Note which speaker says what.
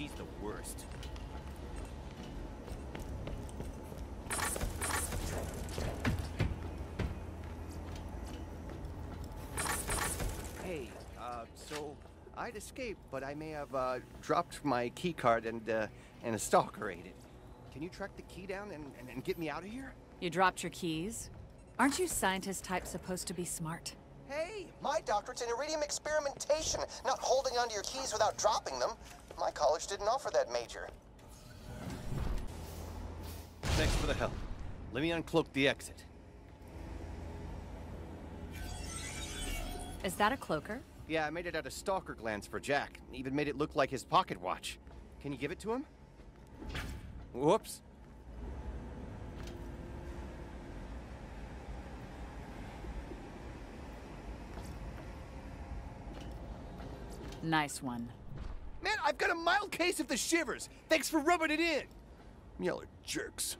Speaker 1: She's the worst. Hey, uh, so I'd escaped, but I may have uh, dropped my key card and uh, and a stalker ate it. Can you track the key down and, and, and get me out of here?
Speaker 2: You dropped your keys? Aren't you scientist type supposed to be smart?
Speaker 3: Hey, my doctorate's in iridium experimentation, not holding onto your keys without dropping them. My college didn't offer that major.
Speaker 1: Thanks for the help. Let me uncloak the exit.
Speaker 2: Is that a cloaker?
Speaker 1: Yeah, I made it out of stalker glands for Jack. Even made it look like his pocket watch. Can you give it to him? Whoops.
Speaker 2: Nice one.
Speaker 1: Man, I've got a mild case of the shivers. Thanks for rubbing it in. Y'all are jerks.